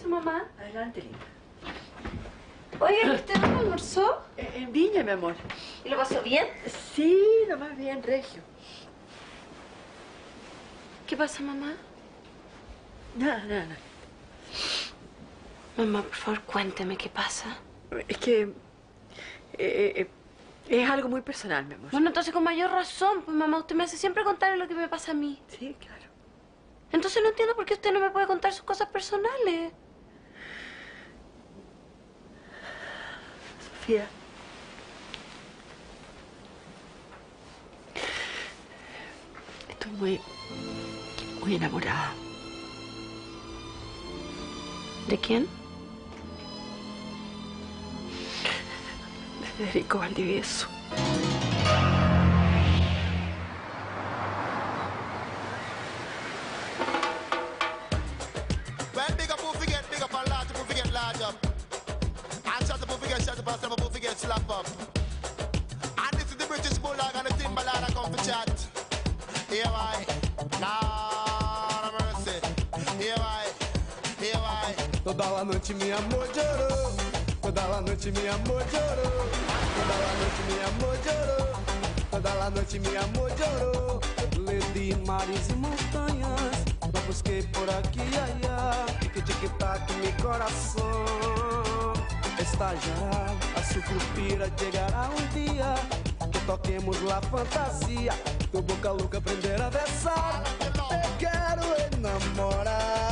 permiso, mamá. Adelante, linda. Oye, ¿usted dónde almorzó? En, en Viña, mi amor. ¿Y lo pasó bien? Sí, lo más bien, Regio. ¿Qué pasa, mamá? Nada, nada, nada. Mamá, por favor, cuénteme qué pasa. Es que... eh, eh, es algo muy personal, mi amor. Bueno, entonces con mayor razón, pues mamá, usted me hace siempre contar lo que me pasa a mí. Sí, claro. Entonces no entiendo por qué usted no me puede contar sus cosas personales. Estoy muy... muy enamorada. ¿De quién? de Federico Valdivieso. Toda noite mi amor llorou. Toda noite mi amor llorou. Toda noite mi amor llorou. Toda noite mi amor llorou. Ledi mares e montanhas. La busquei por aqui, ai, ai. Tic, tic, tac, mi coração. Estagiará, a sucupira chegará um dia. Que toquemos lá fantasia. Tu boca louca aprender a versar. Eu quero enamorar.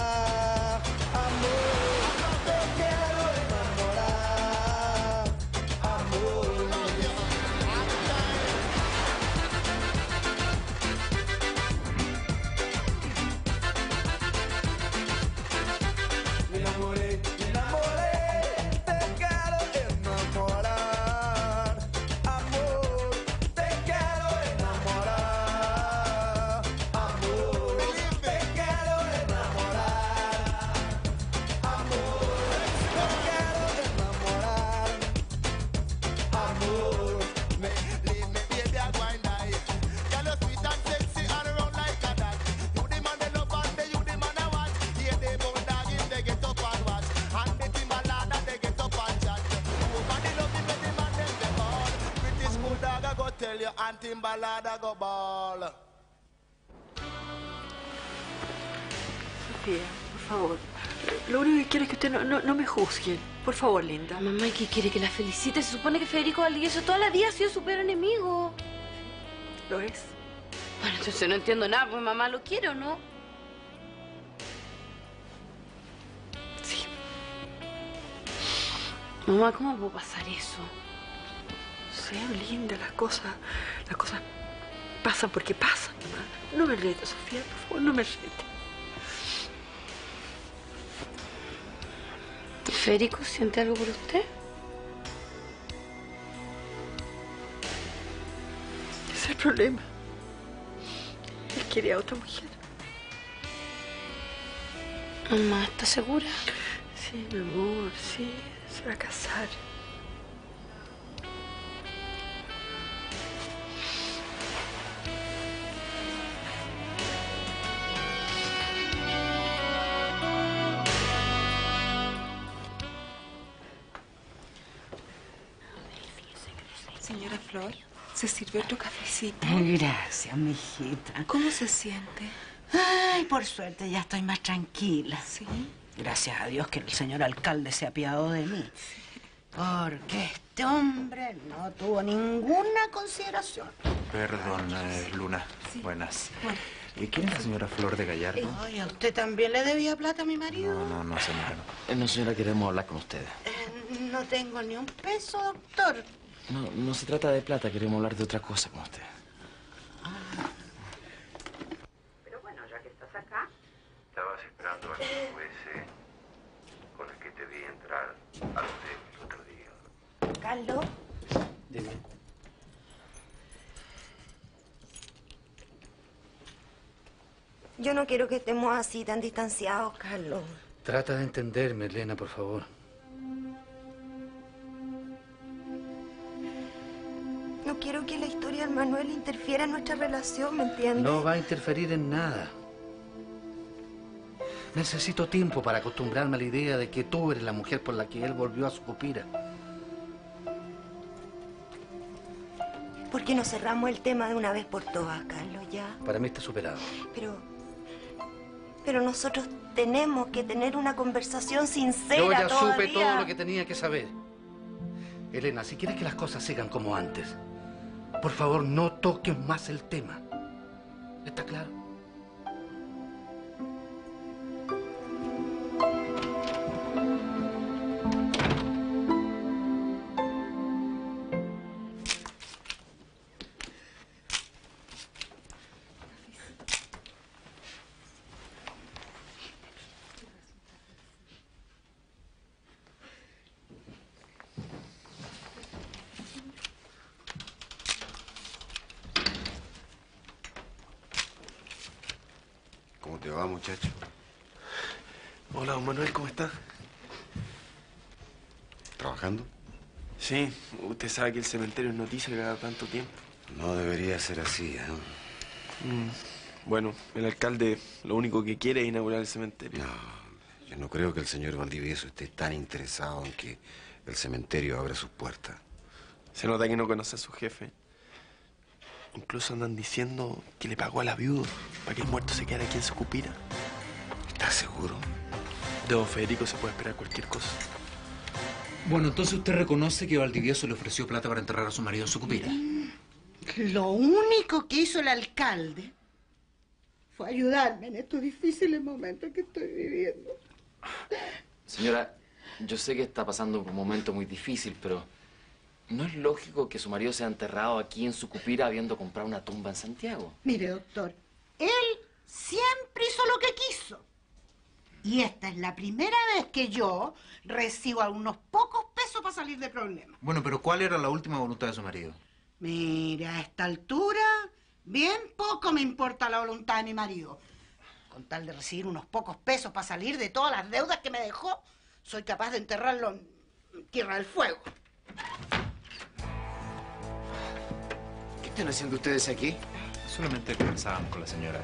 Por favor, linda. Mamá, ¿y qué quiere que la felicite? Se supone que Federico Valdivieso toda la vida ha sido su peor enemigo. ¿Lo es? Bueno, entonces no entiendo nada, pues mamá lo quiere o no. Sí. Mamá, ¿cómo puede pasar eso? Sean lindas las cosas. Las cosas pasan porque pasan, mamá. No me rete, Sofía, por favor, no me rete. ¿Federico siente algo por usted? Ese es el problema. Él quiere a otra mujer. Mamá, ¿está segura? Sí, mi amor, sí. Se va a casar. ¿Se sirve otro cafecito? Gracias, mijita. ¿Cómo se siente? Ay, por suerte ya estoy más tranquila. Sí. Gracias a Dios que el señor alcalde se apiadó de mí. Porque este hombre no tuvo ninguna consideración. Perdón, eh, Luna. Buenas. Bueno. ¿Y quién es la señora Flor de Gallardo? Oye, ¿a usted también le debía plata a mi marido? No, no, no, señora. no. Eh, No, señora, queremos hablar con usted. Eh, no tengo ni un peso, doctor. No, no se trata de plata, queremos hablar de otra cosa con usted. Pero bueno, ya que estás acá. Estabas esperando a que fuese con el que te vi entrar al hotel el otro día. Carlos. Dime. Yo no quiero que estemos así tan distanciados, Carlos. Trata de entenderme, Elena, por favor. Interfiera en nuestra relación, ¿me entiendes? No va a interferir en nada. Necesito tiempo para acostumbrarme a la idea de que tú eres la mujer por la que él volvió a su copira. ¿Por qué no cerramos el tema de una vez por todas, Carlos, ya? Para mí está superado. Pero... Pero nosotros tenemos que tener una conversación sincera Yo ya todavía. supe todo lo que tenía que saber. Elena, si quieres que las cosas sigan como antes, por favor no toques más el tema. ¿Está claro? ¿Cómo te va, muchacho? Hola, don Manuel, ¿cómo está? ¿Trabajando? Sí, usted sabe que el cementerio es noticia cada tanto tiempo. No debería ser así, ¿eh? Mm, Bueno, el alcalde lo único que quiere es inaugurar el cementerio. Yo no creo que el señor Valdivieso esté tan interesado en que el cementerio abra sus puertas. Se nota que no conoce a su jefe. Incluso andan diciendo que le pagó a la viuda para que el muerto se quedara aquí en su cupira. ¿Estás seguro? De don Federico se puede esperar cualquier cosa. Bueno, entonces usted reconoce que Valdivieso le ofreció plata para enterrar a su marido en su cupira. Lo único que hizo el alcalde fue ayudarme en estos difíciles momentos que estoy viviendo. Señora, yo sé que está pasando por un momento muy difícil, pero ¿no es lógico que su marido sea enterrado aquí en su cupira habiendo comprado una tumba en Santiago? Mire, doctor, él siempre hizo lo que quiso. Y esta es la primera vez que yo recibo algunos pocos pesos para salir de problemas. Bueno, pero ¿cuál era la última voluntad de su marido? Mira, a esta altura, bien poco me importa la voluntad de mi marido. Con tal de recibir unos pocos pesos para salir de todas las deudas que me dejó, soy capaz de enterrarlo en Tierra del Fuego. ¿Qué están haciendo ustedes aquí? Solamente conversábamos con la señora.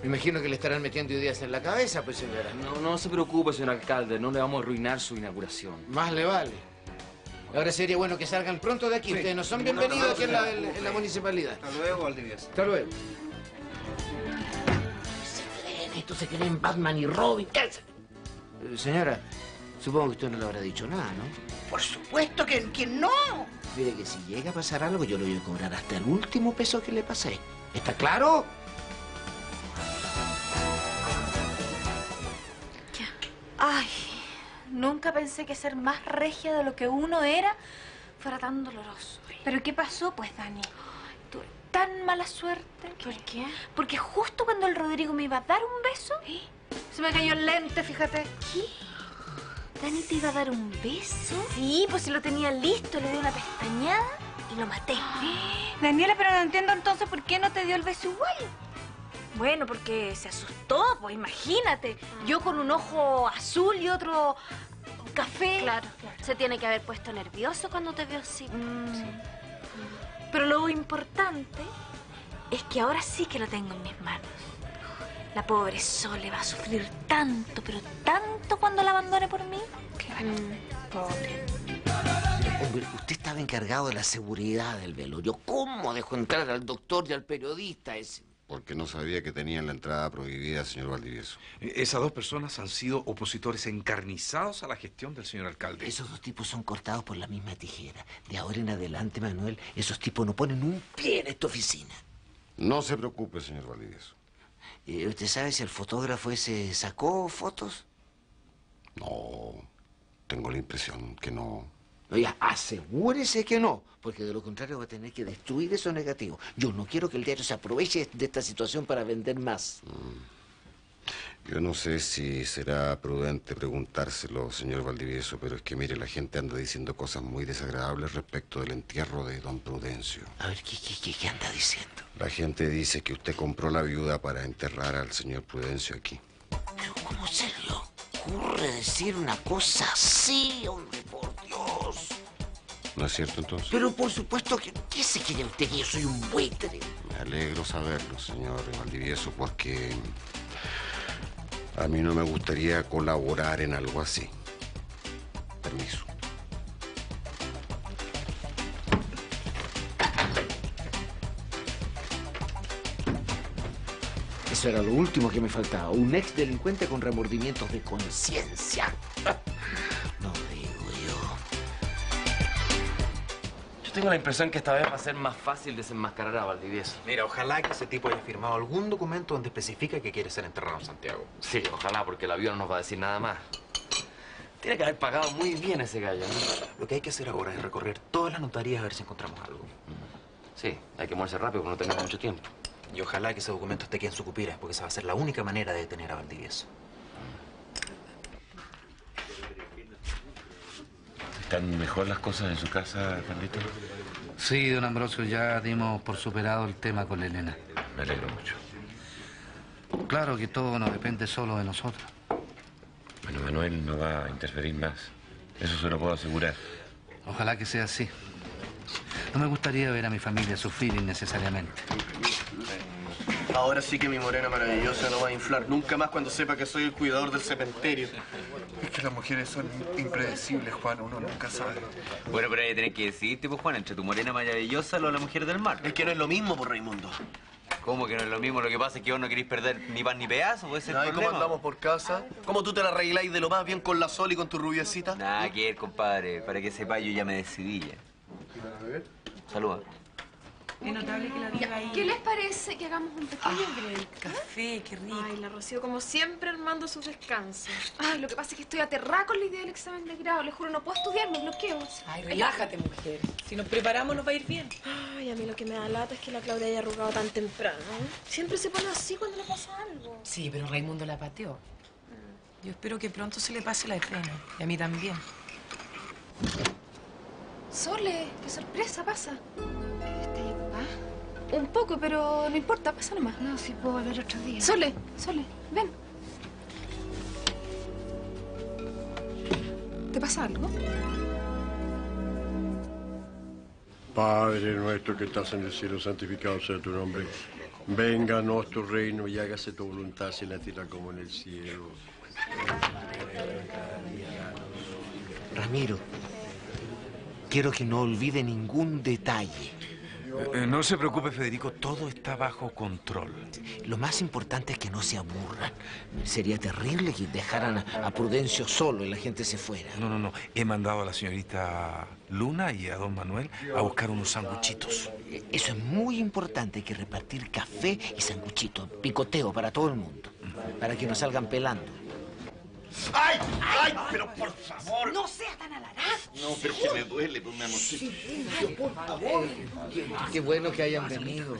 Me imagino que le estarán metiendo ideas en la cabeza, pues señora. No, no se preocupe, señor alcalde, no le vamos a arruinar su inauguración. Más le vale. Ahora sería bueno que salgan pronto de aquí. Sí. Ustedes no son No, bienvenidos no, aquí en la, en la municipalidad. Hasta luego, Valdivieso. Hasta luego. Estos se creen Batman y Robin. Cállense. Eh, Señora, supongo que usted no le habrá dicho nada, ¿no? Por supuesto que, que no. Mire que si llega a pasar algo, yo le voy a cobrar hasta el último peso que le pasé. ¿Está claro? Ay, nunca pensé que ser más regia de lo que uno era fuera tan doloroso. ¿Pero qué pasó, pues, Dani? Tuve tan mala suerte. ¿Por qué? Porque justo cuando el Rodrigo me iba a dar un beso, se me cayó el lente, fíjate. ¿Qué? ¿Dani te iba a dar un beso? Sí, pues si lo tenía listo, Le di una pestañada y lo maté. Daniela, pero no entiendo entonces por qué no te dio el beso igual. Bueno, porque se asustó, pues imagínate. Yo con un ojo azul y otro café. Claro, Se tiene que haber puesto nervioso cuando te vio así. Pero lo importante es que ahora sí que lo tengo en mis manos. La pobre Sole va a sufrir tanto, pero tanto cuando la abandone por mí. Mm, pobre. Hombre, usted estaba encargado de la seguridad del velorio. ¿Cómo dejó entrar al doctor y al periodista ese? Porque no sabía que tenían la entrada prohibida, señor Valdivieso. Eh, Esas dos personas han sido opositores encarnizados a la gestión del señor alcalde. Esos dos tipos son cortados por la misma tijera. De ahora en adelante, Manuel, esos tipos no ponen un pie en esta oficina. No se preocupe, señor Valdivieso. Eh, ¿Usted sabe si el fotógrafo ese sacó fotos? No, tengo la impresión que no. Oiga, asegúrese que no, porque de lo contrario va a tener que destruir eso negativo. Yo no quiero que el diario se aproveche de esta situación para vender más. Yo no sé si será prudente preguntárselo, señor Valdivieso, pero es que mire, la gente anda diciendo cosas muy desagradables respecto del entierro de don Prudencio. A ver, ¿qué, qué, qué, anda diciendo? La gente dice que usted compró la viuda para enterrar al señor Prudencio aquí. ¿Cómo se le ocurre decir una cosa así, hombre, por Dios? ¿No es cierto entonces? Pero por supuesto que... ¿Qué se cree usted que yo soy un buitre? Me alegro saberlo, señor Valdivieso, porque A mí no me gustaría colaborar en algo así. Permiso. Eso era lo último que me faltaba. Un ex delincuente con remordimientos de conciencia. Tengo la impresión que esta vez va a ser más fácil desenmascarar a Valdivieso. Mira, ojalá que ese tipo haya firmado algún documento donde especifica que quiere ser enterrado en Santiago. Sí, ojalá, porque el avión no nos va a decir nada más. Tiene que haber pagado muy bien ese gallo, ¿no? Lo que hay que hacer ahora es recorrer todas las notarías a ver si encontramos algo. Sí, hay que moverse rápido porque no tenemos mucho tiempo. Y ojalá que ese documento esté aquí en su cupira, porque esa va a ser la única manera de detener a Valdivieso. ¿Están mejor las cosas en su casa, Carlito? Sí, don Ambrosio, ya dimos por superado el tema con la Elena. Me alegro mucho. Claro que todo no depende solo de nosotros. Bueno, Manuel no va a interferir más. Eso se lo puedo asegurar. Ojalá que sea así. No me gustaría ver a mi familia sufrir innecesariamente. Ahora sí que mi morena maravillosa no va a inflar nunca más cuando sepa que soy el cuidador del cementerio. Es que las mujeres son impredecibles, Juan. Uno nunca sabe. Bueno, pero ahí tenés que decidirte, pues, Juan, entre tu morena maravillosa o la mujer del mar. Es que no es lo mismo, por Raimundo. ¿Cómo que no es lo mismo? Lo que pasa es que vos no queréis perder ni pan ni pedazo, pues es el Ay, ¿Cómo andamos por casa? ¿Cómo tú te la arregláis de lo más bien con la Sol y con tu rubiecita? Nada que ver, compadre. Para que sepa, yo ya me decidí ya. Saluda. Es notable que la viva ahí. ¿Qué les parece que hagamos un pequeño break? Café, qué rico. Ay, la Rocío, como siempre, armando sus descansos. Ay, lo que pasa es que estoy aterrada con la idea del examen de grado. Les juro, no puedo estudiar, me bloqueo. Ay, relájate, mujer. Si nos preparamos, nos va a ir bien. Ay, a mí lo que me da lata es que la Claudia haya arrugado tan temprano. Siempre se pone así cuando le pasa algo. Sí, pero Raimundo la pateó. Yo espero que pronto se le pase la freno. Y a mí también. Sole, qué sorpresa, pasa. ¿Estás ocupada? Un poco, pero no importa, pasa nomás. No, si puedo volver otro día. Sole, Sole, ven. ¿Te pasa algo? Padre nuestro que estás en el cielo, santificado sea tu nombre. Venga a tu reino y hágase tu voluntad, así en la tierra como en el cielo. Ramiro, quiero que no olvide ningún detalle. Eh, no se preocupe, Federico, todo está bajo control. Lo más importante es que no se aburran. Sería terrible que dejaran a, a Prudencio solo y la gente se fuera. No, no, no. He mandado a la señorita Luna y a don Manuel a buscar unos sanguchitos. Eso es muy importante, que repartir café y sanguchitos, picoteo para todo el mundo, para que no salgan pelando. ¡Ay! ¡Ay! Pero por favor. No sea tan alarado. No, pero que me duele, pues mi amorcito. por favor. Qué bueno que hayan venido.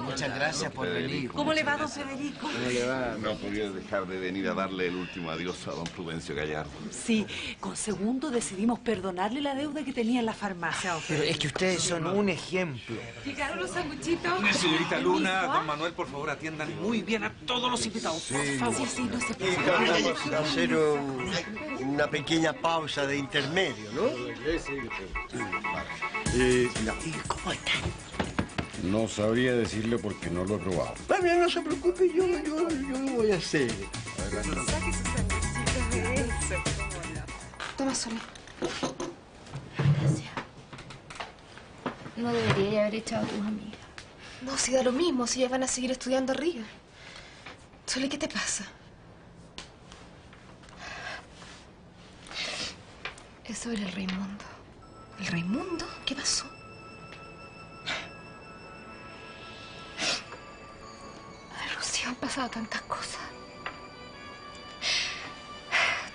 Muchas gracias por venir. ¿Cómo le va, don Federico? ¿Cómo le va? No podía dejar de venir a darle el último adiós a don Prudencio Gallardo. Sí, con segundo decidimos perdonarle la deuda que tenía en la farmacia. don Pero es que ustedes son un ejemplo. ¿Llegaron los sanguchitos? Señorita Luna, don Manuel, por favor, atiendan muy bien a todos los invitados. Por favor. Sí, sí, no se a hacer un- una pequeña pausa de intermedio, ¿no? Eh, ¿Cómo están? No sabría decirle porque no lo he probado. Está bien, no se preocupe, yo, yo, yo lo voy a hacer. Toma, Sole. No debería haber echado a tus amigas. No, si da lo mismo, si ellas van a seguir estudiando arriba. Sole, ¿qué te pasa? Es sobre el Raimundo. ¿El Raimundo? ¿Qué pasó? Ay, Rocío, han pasado tantas cosas.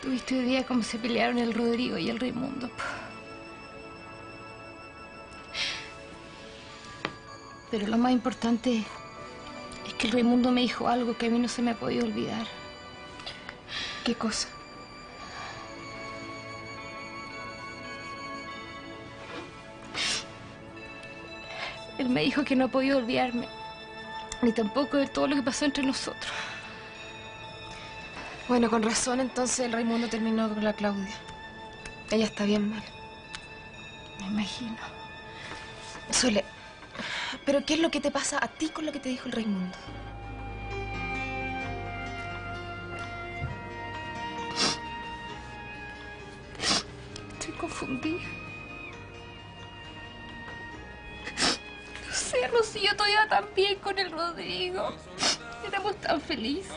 Tuviste hoy día cómo se pelearon el Rodrigo y el Raimundo. Pero lo más importante es que el Raimundo me dijo algo que a mí no se me ha podido olvidar. ¿Qué cosa? Él me dijo que no ha podido olvidarme, ni tampoco de todo lo que pasó entre nosotros. Bueno, con razón entonces el Raimundo terminó con la Claudia. Ella está bien mal. Me imagino. Sole, ¿pero qué es lo que te pasa a ti con lo que te dijo el Raimundo? Estoy confundida. Sé, Rocío, todo iba tan bien con el Rodrigo. Éramos tan felices.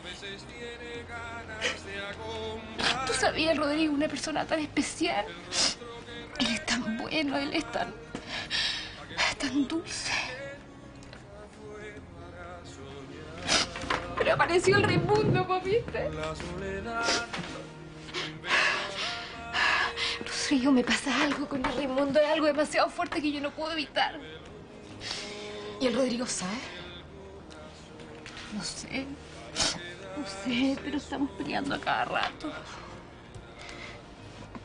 Tú sabías, Rodrigo, una persona tan especial. Él es tan bueno, él es tan. tan dulce. Pero apareció el Raimundo, ¿pues viste? Rocío, me pasa algo con el Raimundo, es algo demasiado fuerte que yo no puedo evitar. ¿Y el Rodrigo sabe? No sé. No sé, pero estamos peleando a cada rato.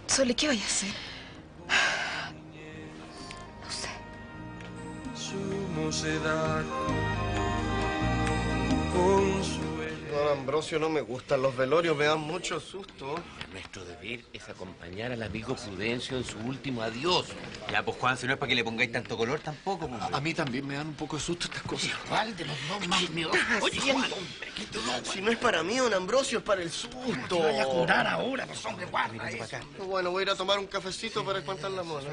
Sole, ¿qué vaya a hacer? Su mocedad, consuelo. Don Ambrosio, no me gustan los velorios, me dan mucho susto. Nuestro deber es acompañar al amigo Prudencio en su último adiós. Ya, pues Juan, si no es para que le pongáis tanto color tampoco, pues. A mí también me dan un poco de susto estas cosas. ¿Cuál de los dos más? Oye, Juan, si no es para mí, don Ambrosio, es para el susto. te vaya a curar ahora, pues hombre, guarda eso. Bueno, voy a ir a tomar un cafecito para espantar la mona.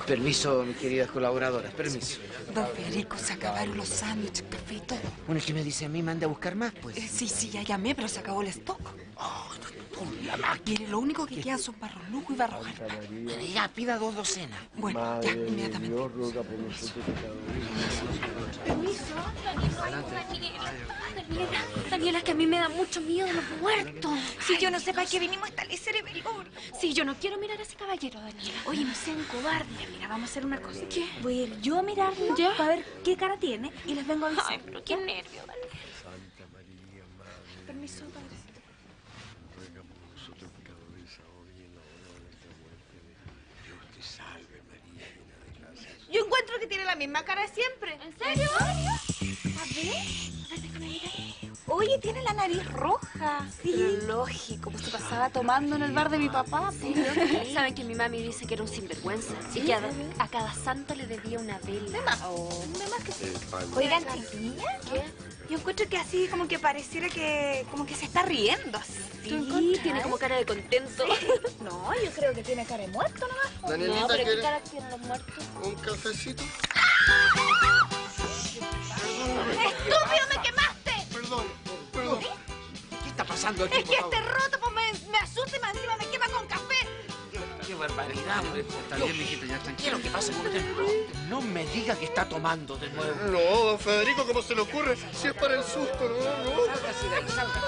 Permiso, mis queridas colaboradoras, permiso. Don Federico, se acabaron los sándwiches, café y todo. Bueno, es que me dice a mí, mande a buscar más, pues. Eh, sí, sí, ya llamé, pero se acabó el stock. Mire, lo único que quedan son barros lujo y barros Pero ya, pida dos docenas. Bueno, ya, inmediatamente. Permiso. Daniela, Daniela, Daniela, que a mí me da mucho miedo los muertos. Si yo no sé para qué vinimos a establecer velorio. Sí, yo no quiero mirar a ese caballero, Daniela. Oye, no sean cobardes. Mira, vamos a hacer una cosa. ¿Qué? Voy a ir yo a mirarlo para ver qué cara tiene y les vengo a avisar. Ay, pero qué nervio, Daniela. Permiso, padre. Yo encuentro que tiene la misma cara de siempre. ¿En serio? A ver, déjame mirar. Oye, tiene la nariz roja. Sí. Pero lógico, pues se pasaba tomando en el bar de mi papá. pues. Saben que mi mami dice que era un sinvergüenza y que a, a cada santo le debía una vela. De más. Oh. De más que sí. Oigan, chiquillas. ¿Qué? Yo encuentro que así como que pareciera que como que se está riendo. así. ¿Tú Sí, tiene como cara de contento. No, yo creo que tiene cara de muerto nomás. Danielita, no, pero ¿qué ¿quieres cara tienen los muertos? un cafecito? ¡Estúpido, me quemaste! ¿Qué está pasando aquí, Es que este roto pues, me, me asusta y más encima me quema con café. Qué barbaridad, hombre. Está bien, mijito, ya tranquilo. Quiero que pase por dentro. No me diga que está tomando de nuevo. No, don Federico, ¿cómo se le ocurre? Si es para el susto, no, no. Sálgase de ahí, sálgase.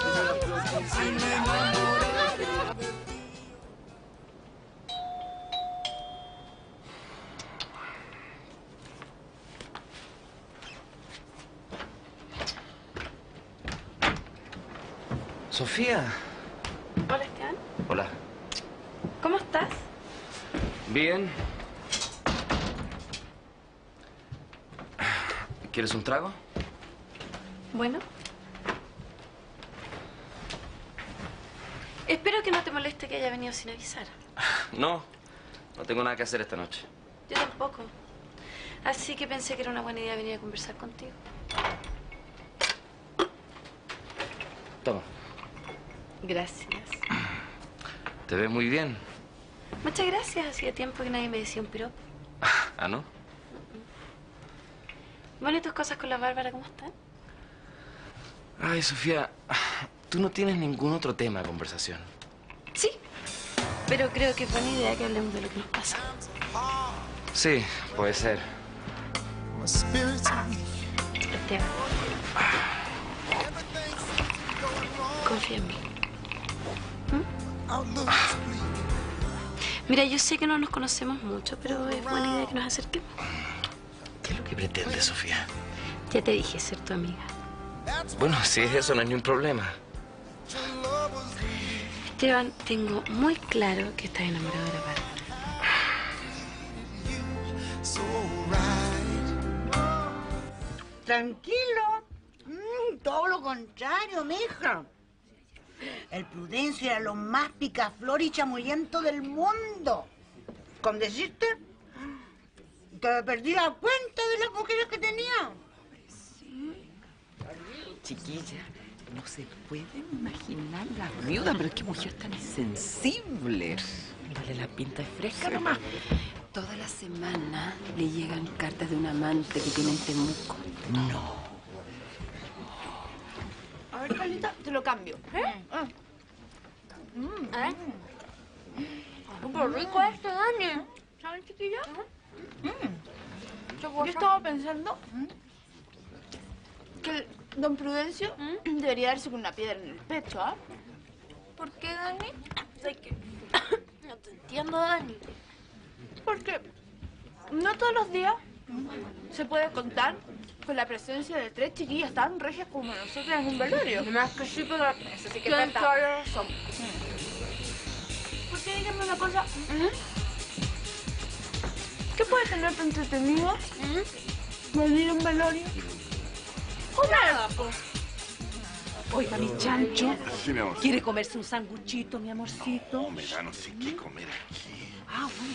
Sofía. Hola, Esteban. Hola. ¿Cómo estás? Bien. ¿Quieres un trago? Bueno. Espero que no te moleste que haya venido sin avisar. No. No tengo nada que hacer esta noche. Yo tampoco. Así que pensé que era una buena idea venir a conversar contigo. Toma. Gracias. Te ves muy bien. Muchas gracias. Hacía tiempo que nadie me decía un piropo. ¿Ah, no? Bueno, ¿y tus cosas con la Bárbara cómo están? Ay, Sofía, tú no tienes ningún otro tema de conversación. Sí. Pero creo que es buena idea que hablemos de lo que nos pasa. Sí, puede ser. Esteban. Confía en mí. ¿Mm? Mira, yo sé que no nos conocemos mucho, pero es buena idea que nos acerquemos. ¿Qué es lo que pretendes, Sofía? Ya te dije, ser tu amiga. Bueno, si es eso, no hay ningún problema. Esteban, tengo muy claro que estás enamorado de la Bárbara. Tranquilo. Mm, todo lo contrario, mija. El Prudencio era lo más picaflor y chamullento del mundo. Con decirte que perdí la cuenta de las mujeres que tenía. Chiquilla, No se puede imaginar la viuda, pero qué mujer tan insensible. Mírale la pinta es fresca nomás. Toda la semana le llegan cartas de un amante que tiene en Temuco. No. A ver, Carlita, te lo cambio. ¿Eh? Ah. ¿Eh? Súper rico este, Dani. ¿Saben, chiquilla? Yo estaba pensando que don Prudencio debería darse con una piedra en el pecho, ¿ah? ¿Por qué, Dani? No te entiendo, Dani. Porque no todos los días se puede contar con la presencia de tres chiquillas tan regias como nosotros en un velorio. Más que sí, pero eso sí que es verdad. ¿Por qué díganme una cosa? ¿Qué puede tener tan entretenido? Venir a un velorio. Nada, pues. Oiga, mi chancho. Sí, mi amor. ¿Quiere comerse un sanguchito, mi amorcito? No, me da no sé qué comer aquí. Ah, bueno.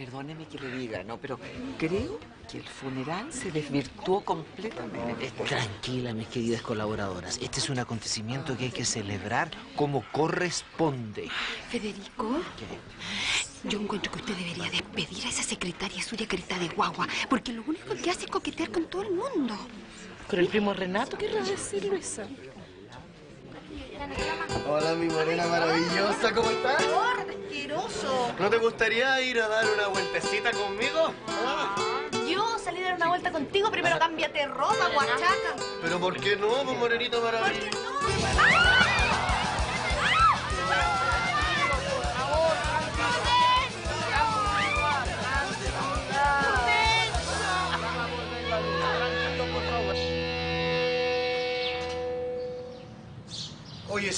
Pe- Perdóneme que le diga, ¿no? Pero creo que el funeral se desvirtuó completamente. Tranquila, mis queridas colaboradoras. Este es un acontecimiento que hay que celebrar como corresponde. Federico, yo encuentro que usted debería despedir a esa secretaria suya carita de guagua, porque lo único que hace es coquetear con todo el mundo. ¿Con el primo Renato querrá decir, Luisa? Hola, mi morena maravillosa, ¿cómo estás? asqueroso! ¿No te gustaría ir a dar una vueltecita conmigo? Yo salí a dar una vuelta contigo, primero cámbiate ropa, guachaca. ¿Pero por qué no, pues, morenita maravillosa? Hoy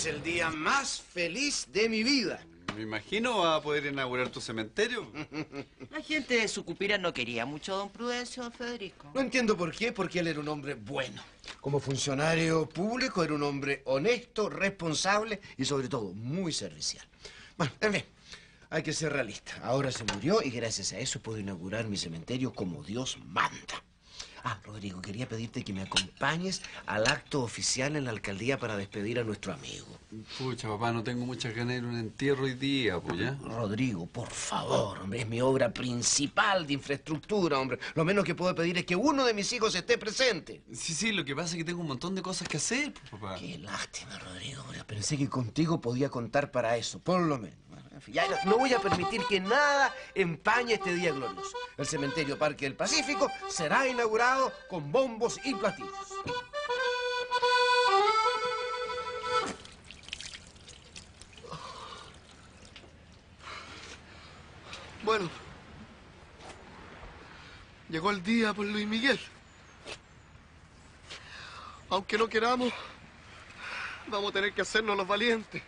es el día más feliz de mi vida. Me imagino va a poder inaugurar tu cementerio. La gente de Sucupira no quería mucho a don Prudencio, don Federico. No entiendo por qué, porque él era un hombre bueno. Como funcionario público era un hombre honesto, responsable y sobre todo muy servicial. Bueno, en fin, hay que ser realista. Ahora se murió y gracias a eso puedo inaugurar mi cementerio como Dios manda. Ah, Rodrigo, quería pedirte que me acompañes al acto oficial en la alcaldía para despedir a nuestro amigo. Pucha, papá, no tengo muchas ganas de ir a un entierro hoy día, pues ya. Rodrigo, por favor, hombre, es mi obra principal de infraestructura, hombre. Lo menos que puedo pedir es que uno de mis hijos esté presente. Sí, sí, lo que pasa es que tengo un montón de cosas que hacer, pues, papá. Qué lástima, Rodrigo. hombre. Pensé que contigo podía contar para eso, por lo menos. No voy a permitir que nada empañe este día glorioso. El cementerio Parque del Pacífico será inaugurado con bombos y platillos. Bueno, llegó el día por Luis Miguel. Aunque no queramos, vamos a tener que hacernos los valientes.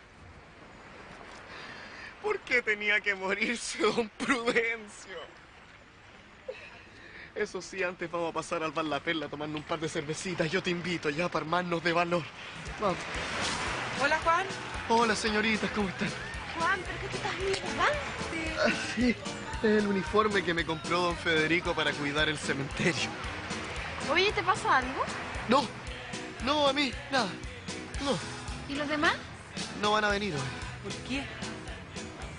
¿Por qué tenía que morirse don Prudencio? Eso sí, antes vamos a pasar al bar La Perla tomando un par de cervecitas. Yo te invito ya para armarnos de valor. Vamos. Hola, Juan. Hola, señoritas, ¿cómo están? Juan, ¿pero qué tú estás muy elegante? Ah, Sí, es el uniforme que me compró don Federico para cuidar el cementerio. Oye, ¿te pasa algo? No, no, a mí, nada. No, ¿Y los demás? no van a venir hoy. ¿Por qué?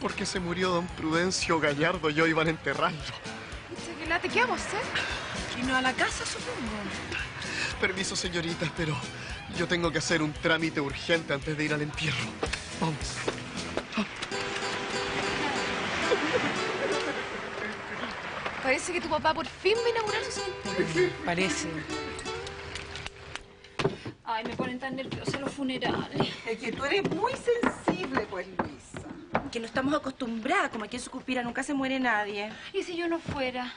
Porque se murió don Prudencio Gallardo y yo iban a enterrarlo. Pucha, ¿Qué late? ¿Qué vamos a hacer? Y no a la casa, supongo. Permiso, señoritas, pero yo tengo que hacer un trámite urgente antes de ir al entierro. Vamos. Parece que tu papá por fin va a inaugurar su cementerio. Parece. Ay, me ponen tan nerviosa los funerales. Es que tú eres muy sensible, pues, Luisa. Que no estamos acostumbradas, como aquí en Sucupira nunca se muere nadie. ¿Y si yo no fuera?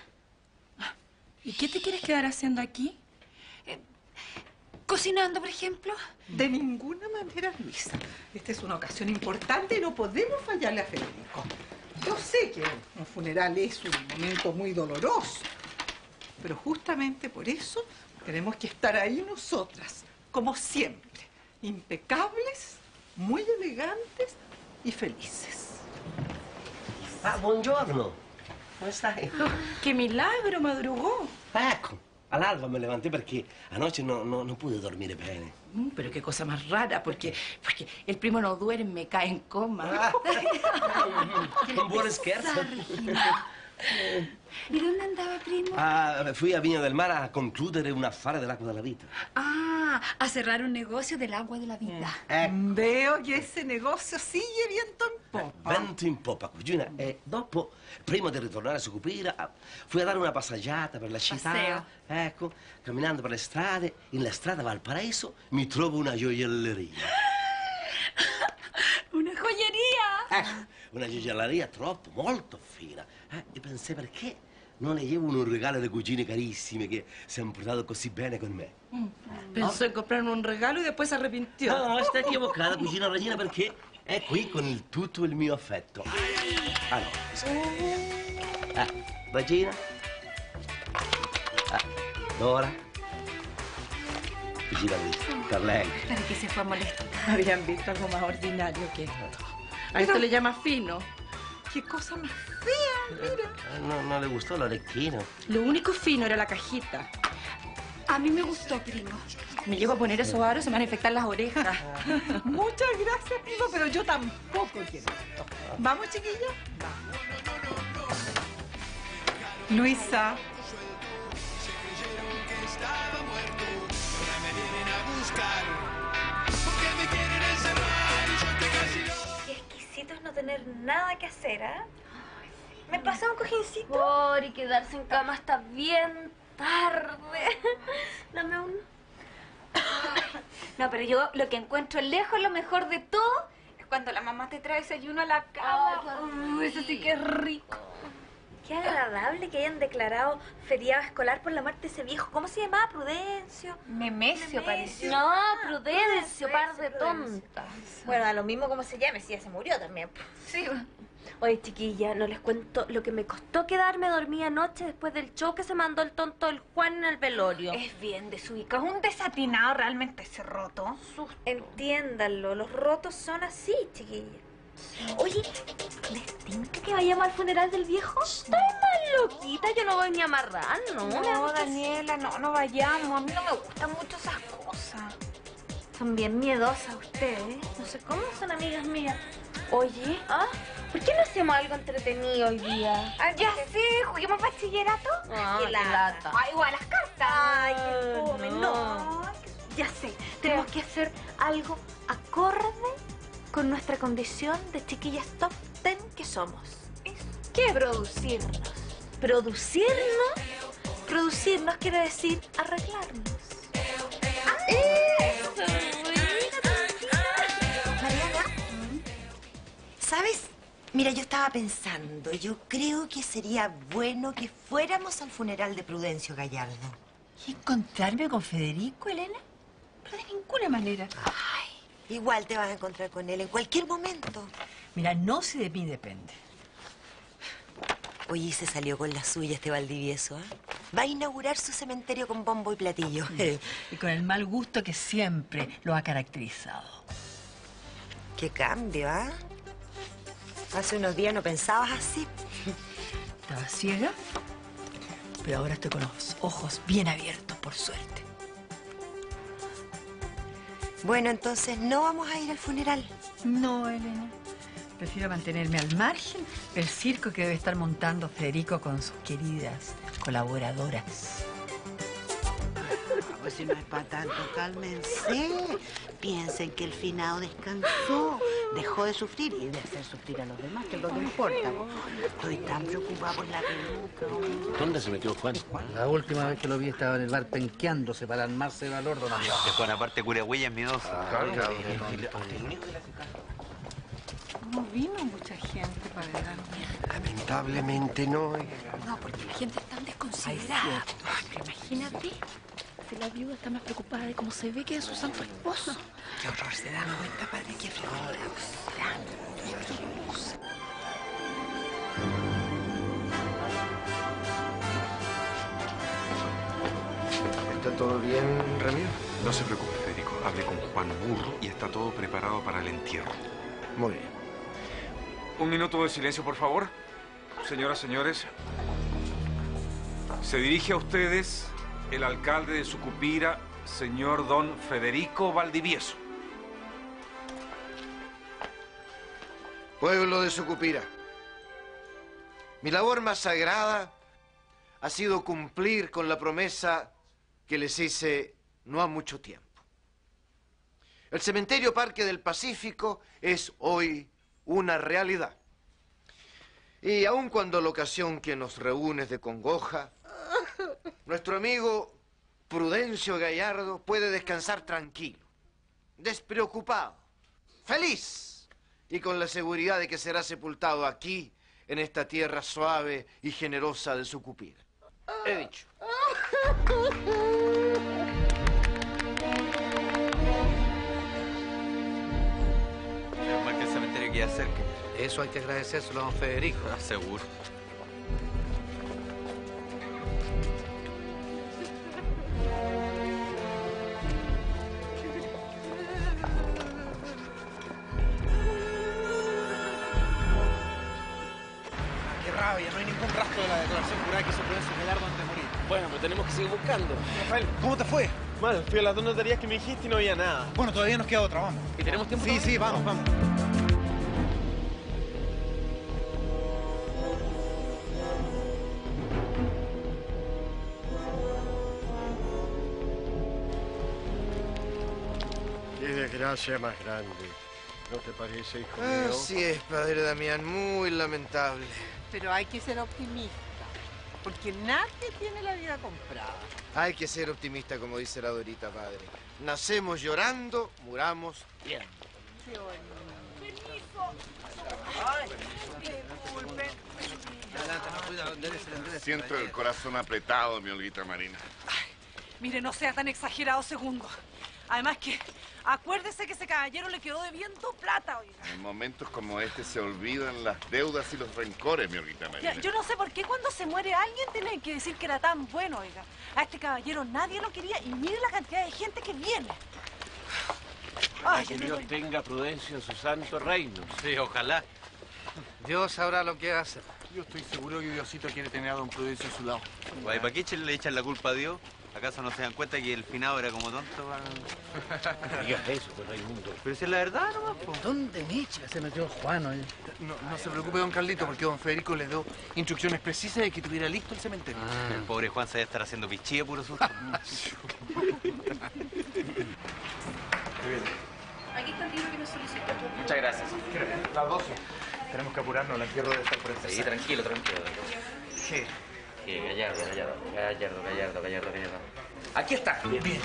¿Y qué te quieres quedar haciendo aquí? ¿Cocinando, por ejemplo? De ninguna manera, Luisa. Esta es una ocasión importante y no podemos fallarle a Federico. Yo sé que un funeral es un momento muy doloroso, pero justamente por eso tenemos que estar ahí nosotras, como siempre, impecables, muy elegantes y felices. Ah, buongiorno. Come stai? ¡Qué milagro! Madrugó. Ecco, all'alba me levanté perché anoche no, no, no pude dormire bene. Mm, pero qué cosa más rara, porque, porque el primo no duerme, cae en coma. Un buon scherzo. ¿Y dónde andaba, primo? Ah, fui a Viña del Mar a concludere un affare dell'acqua della vita. Ah, a cerrar un negocio del agua de la vida. Veo che ese negozio sigue viento in popa. Vento in poppa, cugina. E dopo, prima di ritornare su Cupira, ah, fui a dare una passeggiata per la città. Paseo. Ecco, camminando per le strade, in la strada Valparaíso, mi trovo una gioielleria. ¡Una joyería! Ecco, una gioielleria troppo, molto fina. Eh, e pensai perché non le llevo un regalo alle cugine carissime che si hanno portato così bene con me. Pensó en comprarme un regalo y después se arrepintió. No, no, sta equivocata, cugina Regina, perché è qui con il tutto il mio affetto. Allora, eh, Regina. Ah, Dora. Cugina Luisa, per lei. ¿Para qué se fue a molestar? Habían visto algo más ordinario que esto. A esto le llama fino. ¡Qué cosa más fea! Mira. No, no le gustó l'orecchino. Lo único fino era la cajita. A mí me gustó, primo. Me llego a poner esos aros, se me van a infectar las orejas. Muchas gracias, primo, pero yo tampoco quiero esto. ¿Vamos, chiquillos? Luisa. Tener nada que hacer, ¿ah? ¿Me pasa un cojincito? Por y quedarse en cama hasta bien tarde. Dame uno. No, pero yo lo que encuentro lejos, lo mejor de todo, es cuando la mamá te trae desayuno a la cama. Uy, eso sí que es rico. Qué agradable que hayan declarado feriado escolar por la muerte de ese viejo. ¿Cómo se llamaba? Prudencio. Nemesio, parece. No, Prudencio, par de tontas. Bueno, a lo mismo como se llame, si ya se murió también. Sí. Oye, chiquilla, no les cuento lo que me costó quedarme dormida anoche después del show que se mandó el tonto del Juan en el velorio. Es bien desubicado. Es un desatinado realmente ese roto. Entiéndanlo, los rotos son así, chiquilla. Oye, ¿les tinca que vayamos al funeral del viejo? Estoy más loquita, yo no voy ni a amarrar, ¿no? No, Daniela, no, no vayamos. A mí no me gustan mucho esas cosas. Son bien miedosas ustedes. No sé cómo son amigas mías. Oye, ¿ah? ¿por qué no hacemos algo entretenido hoy día? Ah, ya sé, juguemos bachillerato. Ah, Qué lata. Ay, igual las cartas. Ay, qué fome, no. Ya sé, tenemos que hacer algo acorde con nuestra condición de chiquillas top ten que somos. ¿Qué? Producirnos. ¿Producirnos? Producirnos quiere decir arreglarnos. Mariana, ¿sabes? Mira, yo estaba pensando, yo creo que sería bueno que fuéramos al funeral de Prudencio Gallardo. ¿Y encontrarme con Federico, Elena? Pero de ninguna manera. Igual te vas a encontrar con él en cualquier momento. Mira, no se de mí depende. Oye, se salió con la suya este Valdivieso, ¿ah? Va a inaugurar su cementerio con bombo y platillo. Y con el mal gusto que siempre lo ha caracterizado. Qué cambio, ¿ah? Hace unos días no pensabas así. Estaba ciega, pero ahora estoy con los ojos bien abiertos, por suerte. Bueno, entonces no vamos a ir al funeral. No, Elena. Prefiero mantenerme al margen del circo que debe estar montando Federico con sus queridas colaboradoras. Pues si no es para tanto, cálmense. Piensen que el finado descansó, dejó de sufrir y de hacer sufrir a los demás, que es lo que importa. Estoy tan preocupada por la peluca. ¿Dónde se metió Juan? La última vez que lo vi estaba en el bar penqueándose para armarse de valor, don Aníbal. Que Juan, aparte, cura huella es miedoso. Claro, claro. No vino mucha gente para verme. Lamentablemente no. No, porque la gente es tan desconsiderada. Imagínate si la viuda está más preocupada de cómo se ve que de su santo esposo. Qué horror se dan cuenta, padre, qué flojera. ¿Está todo bien, Ramiro? No se preocupe, Federico. Hablé con Juan Murro y está todo preparado para el entierro. Muy bien. Un minuto de silencio, por favor. Señoras, señores. Se dirige a ustedes el alcalde de Sucupira, señor don Federico Valdivieso. Pueblo de Sucupira, mi labor más sagrada ha sido cumplir con la promesa que les hice no ha mucho tiempo. El cementerio Parque del Pacífico es hoy una realidad. Y aun cuando la ocasión que nos reúne es de congoja, nuestro amigo Prudencio Gallardo puede descansar tranquilo, despreocupado, feliz y con la seguridad de que será sepultado aquí, en esta tierra suave y generosa de Sucupira. He dicho. Menos mal que el cementerio queda cerca. Eso hay que agradecérselo a don Federico. Ah, seguro. Rafael, ¿cómo te fue? Mal, fui a las dos notarías que me dijiste y no había nada. Bueno, todavía nos queda otra, vamos. ¿Y tenemos tiempo Sí, todavía? sí, vamos, vamos. Qué desgracia más grande. ¿No te parece, hijo mío? Así es, padre Damián, muy lamentable. Pero hay que ser optimista, porque nadie tiene la vida comprada. Hay que ser optimista, como dice la Dorita, padre. Nacemos llorando, muramos riendo. Adelante, no, cuidado, enderece, enderece. Siento el corazón apretado, mi Olguita Marina. Mire, no sea tan exagerado, segundo. Además que, acuérdese que ese caballero le quedó debiendo plata, oiga. En momentos como este se olvidan las deudas y los rencores, mi Olguita Marina. Ya, yo no sé por qué cuando se muere alguien tiene que decir que era tan bueno, oiga. A este caballero nadie lo quería y mire la cantidad de gente que viene. Ay, que Dios tenga prudencia en su santo reino. Sí, ojalá. Dios sabrá lo que hace. Yo estoy seguro que Diosito quiere tener a don Prudencio a su lado. ¿para qué le echan la culpa a Dios? ¿Acaso no se dan cuenta que el finado era como tonto? No digas eso, pues Raimundo. Pero si es la verdad, nomás, po. ¿Dónde Mecha se metió Juan hoy? No, no se preocupe, don Carlito, porque don Federico le dio instrucciones precisas de que tuviera listo el cementerio. El pobre Juan se debe estar haciendo pichilla puro susto. Aquí está el libro que nos solicitó. Muchas gracias. Las 12. Tenemos que apurarnos, el entierro debe estar por. Sí, tranquilo, tranquilo. ¿Qué? Gallardo, Gallardo, Gallardo, Gallardo, Gallardo, Gallardo. Aquí está. Bien.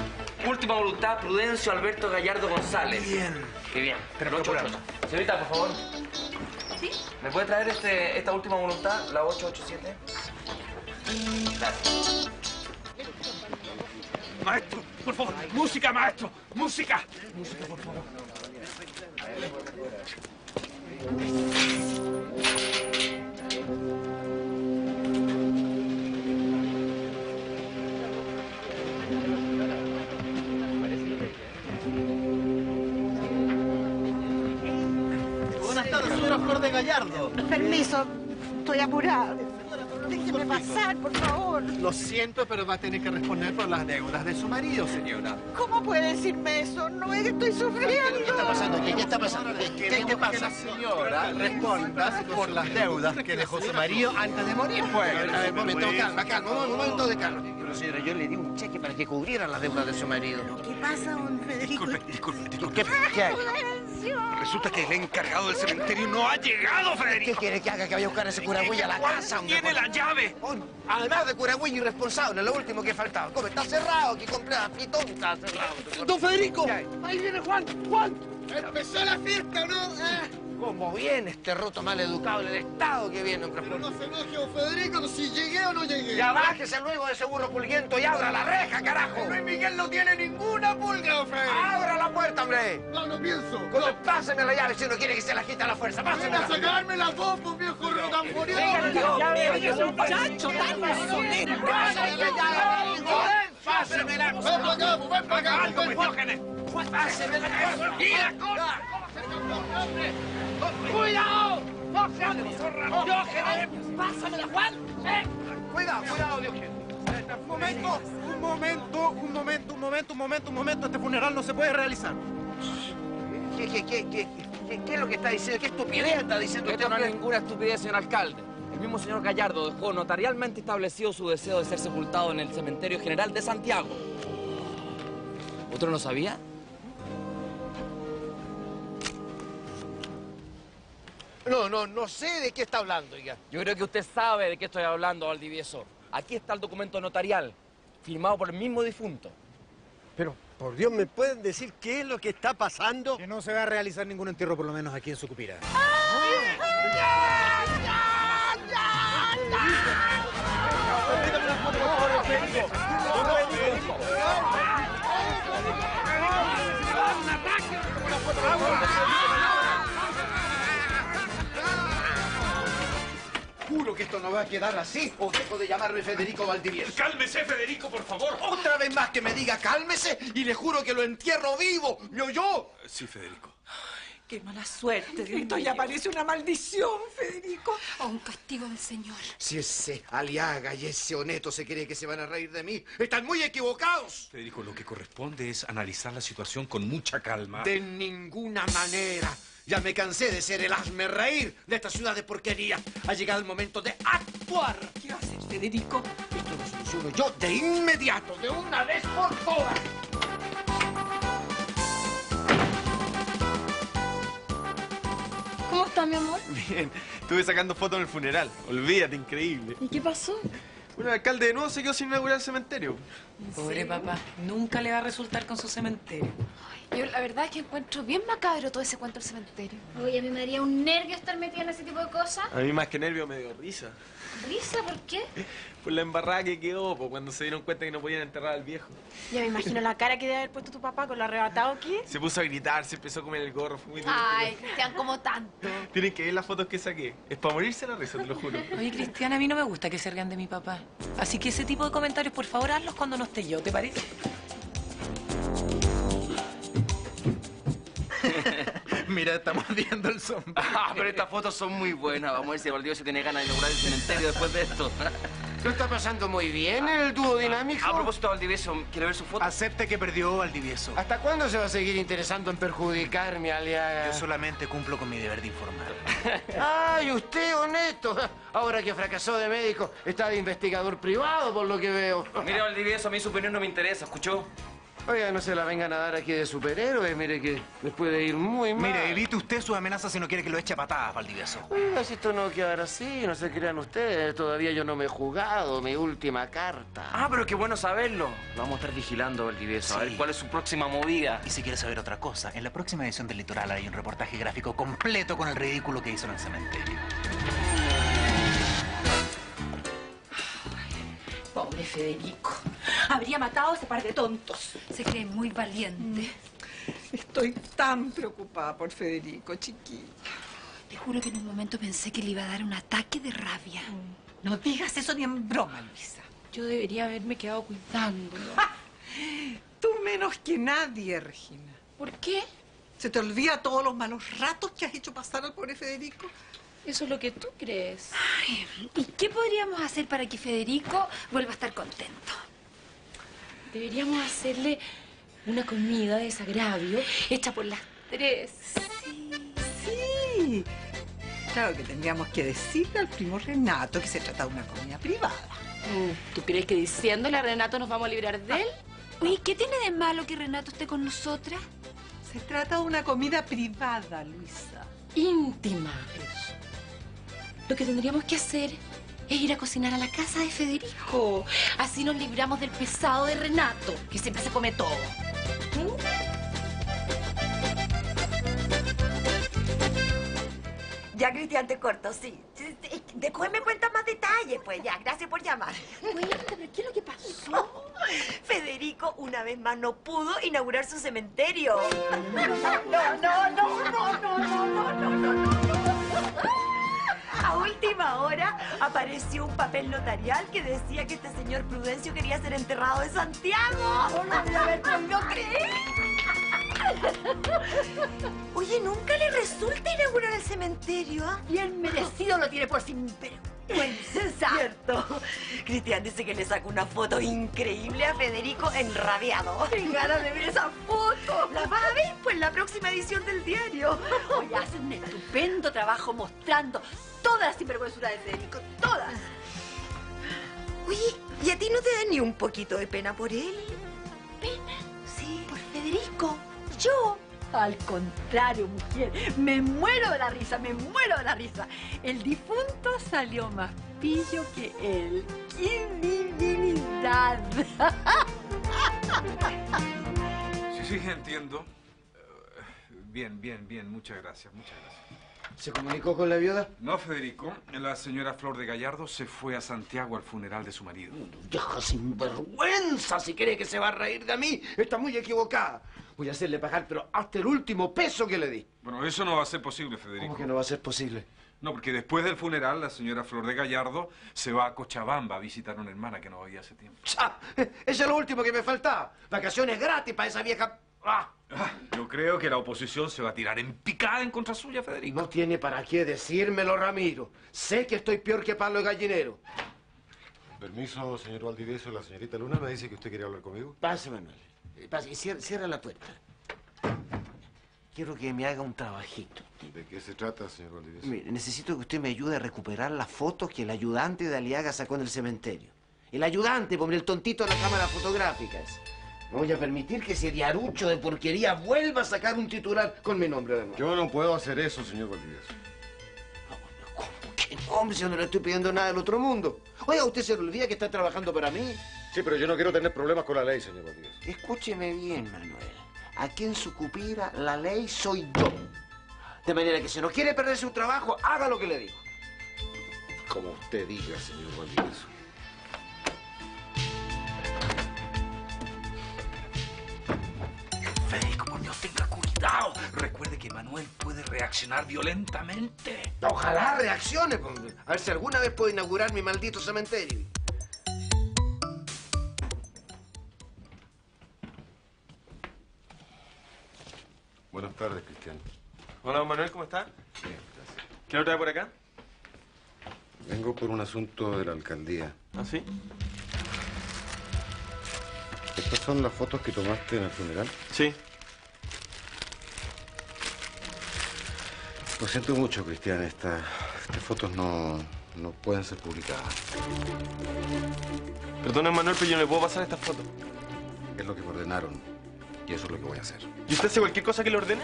Última voluntad, Prudencio Alberto Gallardo González. Bien. Qué bien. Apurarnos. ocho. Señorita, por favor. ¿Sí? ¿Me puede traer este, esta última voluntad, la 887? Gracias. Maestro, por favor, música, maestro, música. Música, por favor. Gallardo. Permiso, estoy apurada. Déjeme pasar, por favor. Lo siento, pero va a tener que responder por las deudas de su marido, señora. ¿Cómo puede decirme eso? No es que estoy sufriendo. ¿Qué está pasando? ¿Qué, qué está pasando? ¿Qué, qué, qué que pasa? la señora responda por las deudas que dejó su marido antes de morir. A ver, a ver, un momento, calma, calma, un momento de calma. Pero señora, yo le di un cheque para que cubriera las deudas de su marido. ¿Qué pasa, don Federico? Disculpe, ¿Qué, qué hay? Resulta que el encargado del cementerio no ha llegado, Federico. ¿Qué quiere que haga? ¿Que vaya a buscar a ese curagüey a la casa? hombre? tiene la llave. Además de curagüey irresponsable, lo último que faltaba. ¿Cómo? Está cerrado, que compré a Pitón, está cerrado. ¡Don Federico! ¡Ahí viene Juan! ¡Juan! Empezó la fiesta, ¿no? ¿Cómo viene este roto mal educado en el estado que viene, hombre? Pero no se enoje, don Federico, si llegué o no llegué. Ya bájese luego de ese burro pulguiento y abra la reja, carajo. Luis Miguel no tiene ninguna pulga, don Federico. ¡Abra la puerta, hombre! No, no pienso. Con- Páseme la llave si no quiere que se la quite a la fuerza. Ven Pásemela. a sacarme las dos, pues, viejo mío, Dios mío, muchacho, tan insolente. Pásame la llave, amigo. Pásemela. Ven para acá, pues, ven para acá. Algo, ven. Diógenes. Páseme la. ¡Y la cosa! ¡Cuidado! ¡No seas zorra! ¡Diógenes! ¡Pásamela, Juan! ¡Eh! Cuidado, cuidado, Diógenes. Un momento, un momento, un momento, un momento, un momento, un momento. Este funeral no se puede realizar. ¿Qué, qué, qué, qué, qué, qué es lo que está diciendo? ¿Qué estupidez está diciendo Esto no usted? es ninguna estupidez, señor alcalde. El mismo señor Gallardo dejó notarialmente establecido su deseo de ser sepultado en el Cementerio General de Santiago. ¿Otro no sabía? No, no, no sé de qué está hablando, oiga. Yo creo que usted sabe de qué estoy hablando, Valdivieso. Aquí está el documento notarial, firmado por el mismo difunto. Pero, por Dios, ¿me pueden decir qué es lo que está pasando? Que no se va a realizar ningún entierro, por lo menos aquí en Sucupira. Juro que esto no va a quedar así o dejo de llamarme Federico Valdivieso. Cálmese, Federico, por favor. Otra vez más que me diga cálmese y le juro que lo entierro vivo. ¿Me oyó? Sí, Federico. Qué mala suerte, Esto ya parece una maldición, Federico. O un castigo del Señor. Si ese Aliaga y ese Oneto se cree que se van a reír de mí, están muy equivocados. Federico, lo que corresponde es analizar la situación con mucha calma. De ninguna manera. Ya me cansé de ser el hazme reír de esta ciudad de porquería. Ha llegado el momento de actuar. ¿Qué va a hacer, Federico? Esto lo soluciono yo de inmediato, de una vez por todas. ¿Cómo está, mi amor? Bien, estuve sacando fotos en el funeral. Olvídate, increíble. ¿Y qué pasó? Bueno, el alcalde de nuevo se quedó sin inaugurar el cementerio. Pobre papá, nunca le va a resultar con su cementerio. Yo la verdad es que encuentro bien macabro todo ese cuento del cementerio. Oye, a mí me daría un nervio estar metida en ese tipo de cosas. A mí más que nervio me dio risa. ¿Risa? ¿Por qué? Por la embarrada que quedó, pues, cuando se dieron cuenta que no podían enterrar al viejo. Ya me imagino la cara que debe haber puesto tu papá con lo arrebatado que. Se puso a gritar, se empezó a comer el gorro, fue muy Ay. Cristian, como tanto. Tienen que ver las fotos que saqué. Es para morirse la risa, te lo juro. Oye, Cristiana, a mí no me gusta que se rían de mi papá. Así que ese tipo de comentarios, por favor, hazlos cuando no esté yo, ¿te parece? Mira, estamos viendo el sombrero. Ah, pero estas fotos son muy buenas. Vamos a ver si Valdivieso tiene ganas de inaugurar el cementerio después de esto. Lo está pasando muy bien el dúo dinámico. A propósito, Valdivieso, ¿quiere ver su foto? Acepte que perdió Valdivieso. ¿Hasta cuándo se va a seguir interesando en perjudicarme, Aliaga? Yo solamente cumplo con mi deber de informar. ¡Ay, usted, honesto! Ahora que fracasó de médico, está de investigador privado, por lo que veo. Mire, Valdivieso, a mí su opinión no me interesa, ¿escuchó? Oiga, no se la vengan a dar aquí de superhéroe, mire que les puede ir muy mal. Mire, evite usted sus amenazas si no quiere que lo eche a patadas, Valdivieso. Oiga, si esto no quedará así, no se crean ustedes. Todavía yo no me he jugado mi última carta. Ah, pero qué bueno saberlo. Lo vamos a estar vigilando, Valdivieso. A ver cuál es su próxima movida. Y si quiere saber otra cosa, en la próxima edición del Litoral hay un reportaje gráfico completo con el ridículo que hizo en el cementerio. Pobre Federico. Habría matado a ese par de tontos. Se cree muy valiente. Estoy tan preocupada por Federico, chiquillo. Te juro que en un momento pensé que le iba a dar un ataque de rabia. No digas eso ni en broma, Luisa. Yo debería haberme quedado cuidándolo. Tú menos que nadie, Regina. ¿Por qué? ¿Se te olvida todos los malos ratos que has hecho pasar al pobre Federico? Eso es lo que tú crees. Ay, ¿Y qué podríamos hacer para que Federico vuelva a estar contento? Deberíamos hacerle una comida de desagravio hecha por las tres. Sí. Claro que tendríamos que decirle al primo Renato que se trata de una comida privada. ¿Tú crees que diciéndole a Renato nos vamos a librar de él? Oye, ¿qué tiene de malo que Renato esté con nosotras? Se trata de una comida privada, Luisa. Íntima. Lo que tendríamos que hacer es ir a cocinar a la casa de Federico. Así nos libramos del pesado de Renato, que siempre se come todo. Ya, Cristian, te corto, sí. Después me cuentas más detalles, pues ya. Gracias por llamar. Cuéntame, ¿qué es lo que pasó? Federico una vez más no pudo inaugurar su cementerio. No, no, no, no, no, no, no, no, no, no. A última hora apareció un papel notarial que decía que este señor Prudencio quería ser enterrado en Santiago. No lo haber podido creer. Oye, nunca le resulta inaugurar el cementerio. ¿ah? Bien merecido lo tiene por sinvergüenza. Cierto. Cristian dice que le sacó una foto increíble a Federico enrabiado. ¡Qué ganas de ver esa foto! ¿La vas a ver? Pues en la próxima edición del diario. Oye, hace un estupendo trabajo mostrando todas las sinvergüenzuras de Federico, todas. Oye, ¿y a ti no te da ni un poquito de pena por él? ¿Pena? Sí. ¿Por Federico? ¿Yo? Al contrario, mujer, me muero de la risa, me muero de la risa. El difunto salió más pillo que él. ¡Qué divinidad! Sí, sí, entiendo. Eh, Bien, bien, bien. Muchas gracias, muchas gracias. ¿Se comunicó con la viuda? No, Federico. La señora Flor de Gallardo se fue a Santiago al funeral de su marido. Vieja sinvergüenza, si cree que se va a reír de mí, está muy equivocada. Voy a hacerle pagar, pero hasta el último peso que le di. Bueno, eso no va a ser posible, Federico. ¿Cómo que no va a ser posible? No, porque después del funeral, la señora Flor de Gallardo se va a Cochabamba a visitar a una hermana que no veía hace tiempo. ¡Ah! Eso es lo último que me faltaba. Vacaciones gratis para esa vieja... ¡Ah! Yo creo que la oposición se va a tirar en picada en contra suya, Federico. No tiene para qué decírmelo, Ramiro. Sé que estoy peor que palo de gallinero. Permiso, señor Valdivieso. La señorita Luna me dice que usted quería hablar conmigo. Pase, Manuel. Eh, Pase cierra, cierra la puerta. Quiero que me haga un trabajito. ¿De qué se trata, señor Valdivieso? Mire, necesito que usted me ayude a recuperar las fotos que el ayudante de Aliaga sacó en el cementerio. El ayudante, pobre el tontito de la cámara fotográfica. No voy a permitir que ese diarucho de porquería vuelva a sacar un titular con mi nombre de nuevo. Yo no puedo hacer eso, señor Valdivieso. ¿Qué hombre, si yo no le estoy pidiendo nada del otro mundo? Oiga, ¿usted se le olvida que está trabajando para mí? Sí, pero yo no quiero tener problemas con la ley, señor Valdivieso. Escúcheme bien, Manuel. Aquí en Sucupira la ley soy yo. De manera que si no quiere perder su trabajo, haga lo que le digo. Como usted diga, señor Valdivieso. Federico, por Dios, tenga cuidado. Recuerde que Manuel puede reaccionar violentamente. Ojalá reaccione. A ver si alguna vez puedo inaugurar mi maldito cementerio. Buenas tardes, Cristian. Hola, don Manuel, ¿cómo está? ¿Qué lo trae por acá? Vengo por un asunto de la alcaldía. ¿Ah, sí? ¿Estas son las fotos que tomaste en el funeral? Sí. Lo siento mucho, Cristian. Esta- estas fotos no, no pueden ser publicadas. Perdone, Manuel, pero yo no le puedo pasar estas fotos. Es lo que me ordenaron. Y eso es lo que voy a hacer. ¿Y usted hace cualquier cosa que le ordene?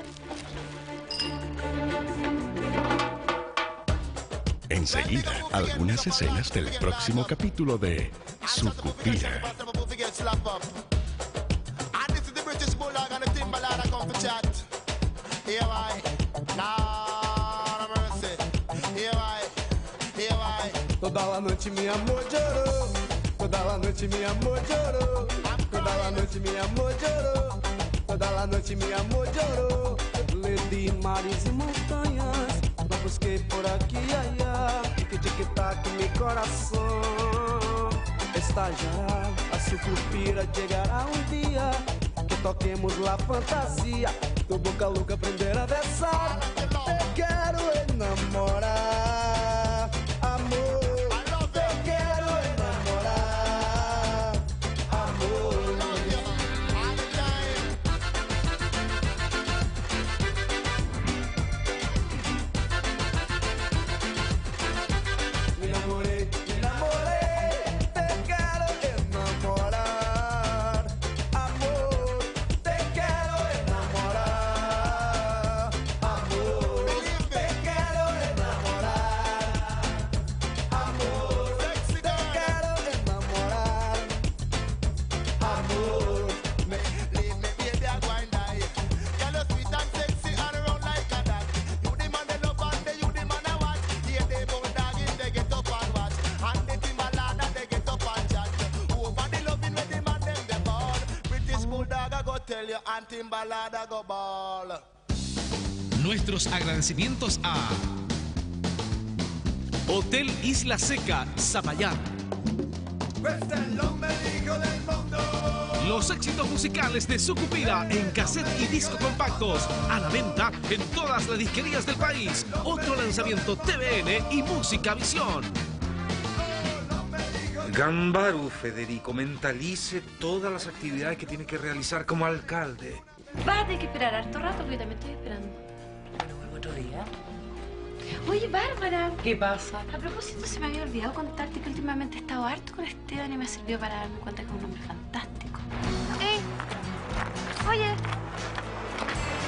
Enseguida, algunas escenas del próximo capítulo de Sucupira. Toda noite minha amor chorou, toda noite minha amor chorou, toda noite minha amor chorou. Toda la noite meu amor chorou. Le di mares e montanhas. Não busquei por aqui, ai, ai. Que tic-tac meu coração. Estagiará, a sucupira chegará um dia. Que toquemos lá fantasia. Do boca louca aprender a dançar. Eu quero enamorar. Nuestros agradecimientos a Hotel Isla Seca, Zapallar. Este es el hombre rico del mundo. Los éxitos musicales de Sucupira en cassette y disco compactos. A la venta en todas las disquerías del país. Otro lanzamiento TVN y Música Visión. Gambaru, Federico, mentalice todas las actividades que tiene que realizar como alcalde. Vas a tener que esperar harto rato porque yo también estoy esperando. Otro día. Oye, Bárbara. ¿Qué pasa? A propósito, se me había olvidado contarte que últimamente he estado harto con Esteban y me ha servido para darme cuenta que es un hombre fantástico. ¡Ey! Oye.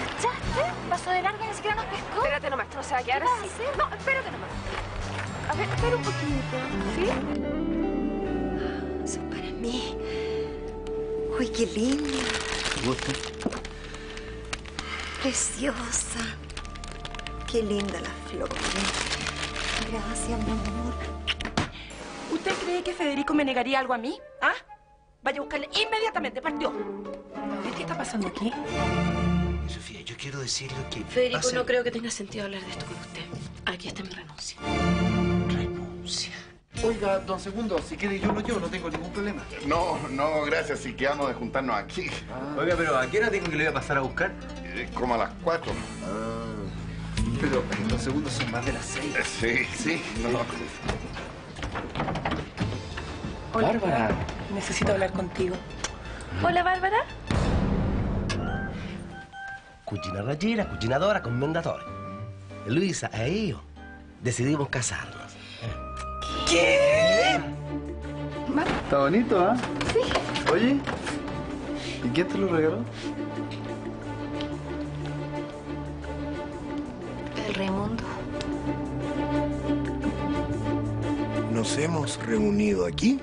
¿Cachaste? Pasó de largo y ni siquiera nos pescó. Espérate nomás, no se va a quedar así. No, espérate nomás. A ver, espera un poquito. ¿Sí? Mí. Uy, qué lindo. ¿Te gusta? Preciosa. Qué linda la flor. Gracias, mi amor. ¿Usted cree que Federico me negaría algo a mí? ¿Ah? Vaya a buscarle inmediatamente, partió. ¿Qué está pasando aquí? Sofía, yo quiero decirle que... Federico, no creo que tenga sentido hablar de esto con usted. Aquí está mi renuncia. Oiga, don Segundo, si quiere yo lo llevo, no tengo ningún problema. No, no, gracias, si quedamos de juntarnos aquí. Oiga, pero ¿a qué hora tengo que le voy a pasar a buscar? Eh, como a las cuatro. Pero eh, los segundos son más de las seis. Sí, sí, no. Hola, Bárbara. Necesito hablar contigo. Hola, Bárbara. Cugina raggiera, cucinadora, commendatore. Luisa e io decidimos casarnos. ¿Qué? Está bonito, ¿ah? Sí. Oye, ¿y quién te lo regaló? El Raimundo. Nos hemos reunido aquí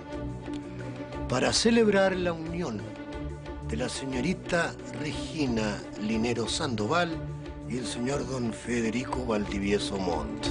para celebrar la unión de la señorita Regina Linero Sandoval y el señor don Federico Valdivieso Montt.